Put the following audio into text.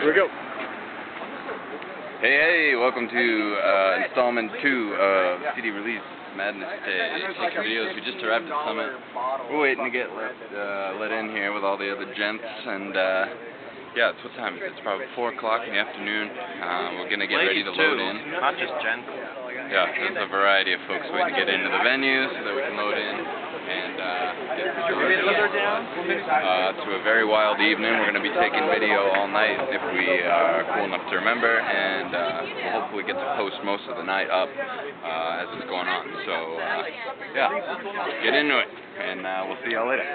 Here we go. Hey, hey, welcome to uh, installment two of CD Release Madness Day. Taking videos. We just arrived at Summit. We're waiting to get let, uh, let in here with all the other gents, and uh, yeah, it's what time is it? It's probably 4 o'clock in the afternoon. Uh, we're going to get ready to load in. Not just gents. Yeah, there's a variety of folks waiting to get into the venue so that we can load in and uh, get the show uh, to a very wild evening. We're going to be taking video all night if we are cool enough to remember, and uh, we'll hopefully get to post most of the night up uh, as it's going on. So, uh, yeah, get into it, and uh, we'll see y'all later.